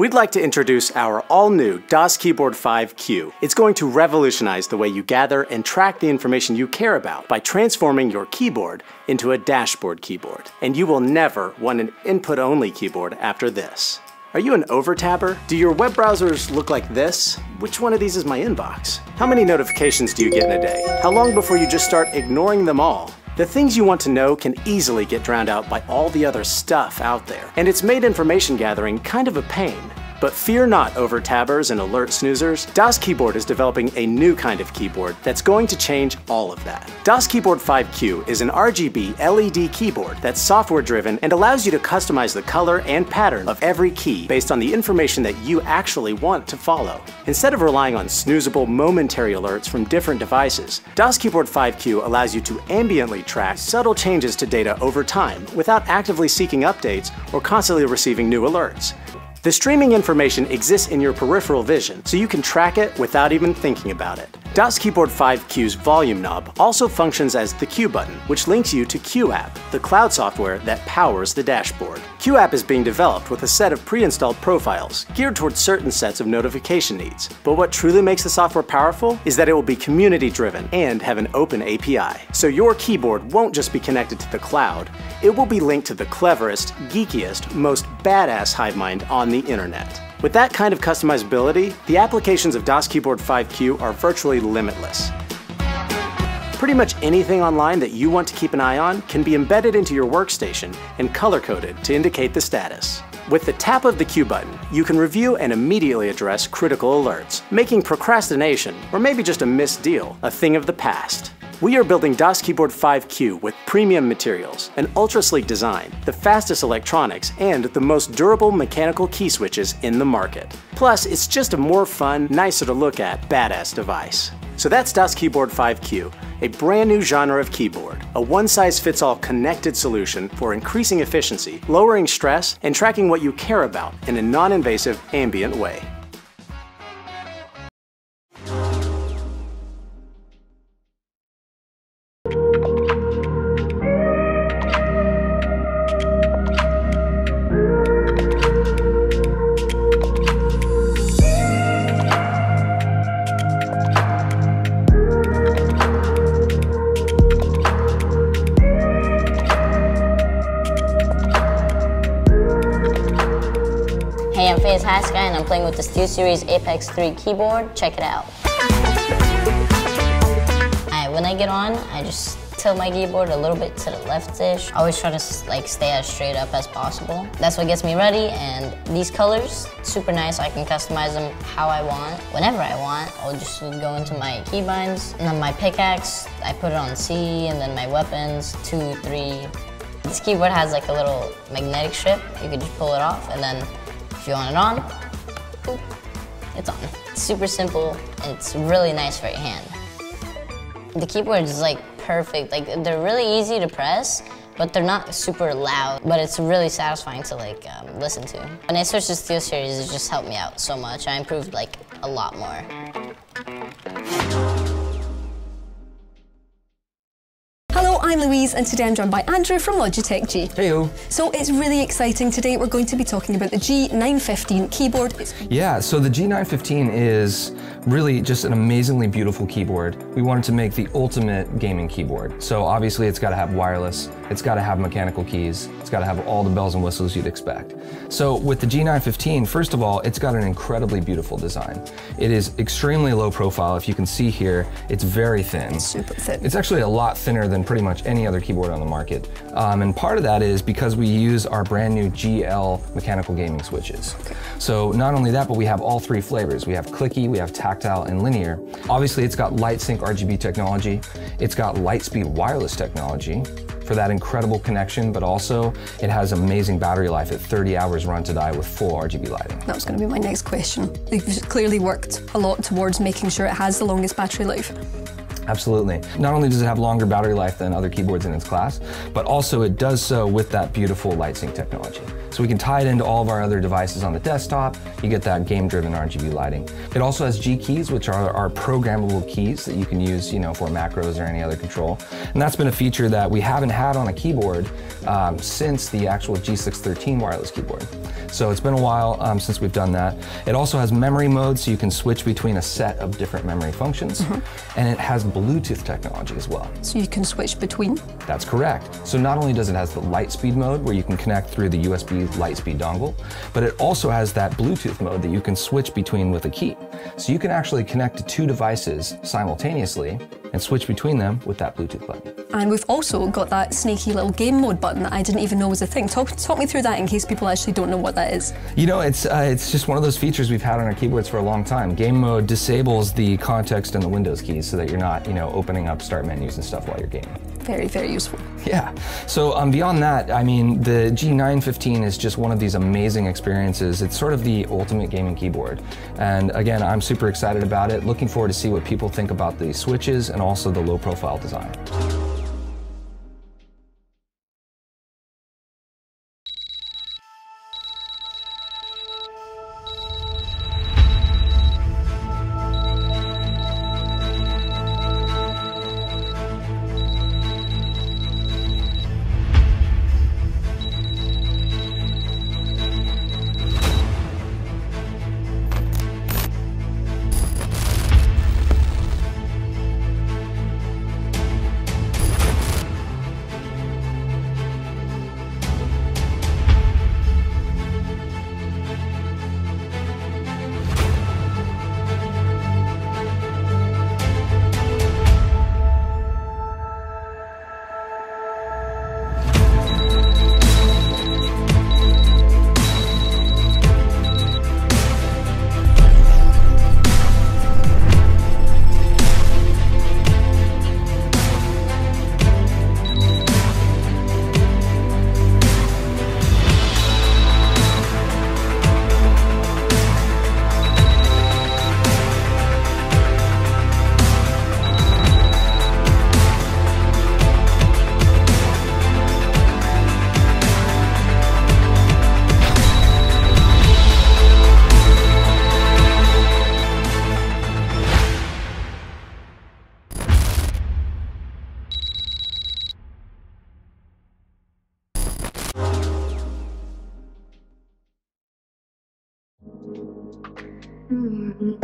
We'd like to introduce our all-new Das Keyboard 5Q. It's going to revolutionize the way you gather and track the information you care about by transforming your keyboard into a dashboard keyboard. And you will never want an input-only keyboard after this. Are you an over-tabber? Do your web browsers look like this? Which one of these is my inbox? How many notifications do you get in a day? How long before you just start ignoring them all? The things you want to know can easily get drowned out by all the other stuff out there, and it's made information gathering kind of a pain. But fear not over tabbers and alert snoozers, Das Keyboard is developing a new kind of keyboard that's going to change all of that. Das Keyboard 5Q is an RGB LED keyboard that's software driven and allows you to customize the color and pattern of every key based on the information that you actually want to follow. Instead of relying on snoozable momentary alerts from different devices, Das Keyboard 5Q allows you to ambiently track subtle changes to data over time without actively seeking updates or constantly receiving new alerts. The streaming information exists in your peripheral vision, so you can track it without even thinking about it. Das Keyboard 5Q's volume knob also functions as the Q button, which links you to QApp, the cloud software that powers the dashboard. QApp is being developed with a set of pre-installed profiles, geared towards certain sets of notification needs. But what truly makes the software powerful is that it will be community-driven and have an open API. So your keyboard won't just be connected to the cloud, it will be linked to the cleverest, geekiest, most badass hive mind on the internet. With that kind of customizability, the applications of Das Keyboard 5Q are virtually limitless. Pretty much anything online that you want to keep an eye on can be embedded into your workstation and color-coded to indicate the status. With the tap of the Q button, you can review and immediately address critical alerts, making procrastination, or maybe just a missed deal, a thing of the past. We are building Das Keyboard 5Q with premium materials, an ultra-sleek design, the fastest electronics, and the most durable mechanical key switches in the market. Plus, it's just a more fun, nicer to look at, badass device. So that's Das Keyboard 5Q, a brand new genre of keyboard, a one-size-fits-all connected solution for increasing efficiency, lowering stress, and tracking what you care about in a non-invasive, ambient way. I'm FaZe Sky and I'm playing with the SteelSeries Apex 3 keyboard. Check it out. When I get on, I just tilt my keyboard a little bit to the left-ish. I always try to like stay as straight up as possible. That's what gets me ready, and these colors, super nice. I can customize them how I want, whenever I want. I'll just go into my keybinds, and then my pickaxe, I put it on C, and then my weapons, two, three. This keyboard has like a little magnetic strip. You can just pull it off, and then if you want it on, boop, it's on. It's super simple, it's really nice for your hand. The keyboard is like perfect. Like they're really easy to press, but they're not super loud. But it's really satisfying to like um, listen to. When I switched to SteelSeries, it just helped me out so much. I improved like a lot more. I'm Louise, and today I'm joined by Andrew from Logitech G. Heyo. So it's really exciting. Today we're going to be talking about the G915 keyboard. Yeah, so the G915 is really just an amazingly beautiful keyboard. We wanted to make the ultimate gaming keyboard. So obviously it's got to have wireless, it's got to have mechanical keys, it's got to have all the bells and whistles you'd expect. So with the G915, first of all, it's got an incredibly beautiful design. It is extremely low profile. If you can see here, it's very thin. super thin. It's actually a lot thinner than pretty much any other keyboard on the market. Um, and part of that is because we use our brand new GL mechanical gaming switches. So not only that, but we have all three flavors. We have clicky, we have tactile, and linear. Obviously, it's got LightSync RGB technology. It's got Lightspeed wireless technology for that incredible connection, but also it has amazing battery life at 30 hours run to die with full RGB lighting. that was going to be my next question. You've clearly worked a lot towards making sure it has the longest battery life. Absolutely. Not only does it have longer battery life than other keyboards in its class, but also it does so with that beautiful LightSync technology. So we can tie it into all of our other devices on the desktop. You get that game-driven RGB lighting. It also has G keys, which are our programmable keys that you can use, you know, for macros or any other control. And that's been a feature that we haven't had on a keyboard um, since the actual G613 wireless keyboard. So it's been a while um, since we've done that. It also has memory mode, so you can switch between a set of different memory functions. Mm -hmm. And it has Bluetooth technology as well. So you can switch between? That's correct. So not only does it has the Lightspeed mode, where you can connect through the USB Lightspeed dongle, but it also has that Bluetooth mode that you can switch between with a key. So you can actually connect to two devices simultaneously and switch between them with that Bluetooth button. And we've also got that sneaky little game mode button that I didn't even know was a thing. Talk, talk me through that in case people actually don't know what that is. You know, it's uh, it's just one of those features we've had on our keyboards for a long time. Game mode disables the context and the Windows keys so that you're not, you know, opening up start menus and stuff while you're gaming. Very, very useful. Yeah. So um, beyond that, I mean, the G915 is just one of these amazing experiences. It's sort of the ultimate gaming keyboard. And again, I'm super excited about it. Looking forward to see what people think about the switches and also the low profile design. Oh.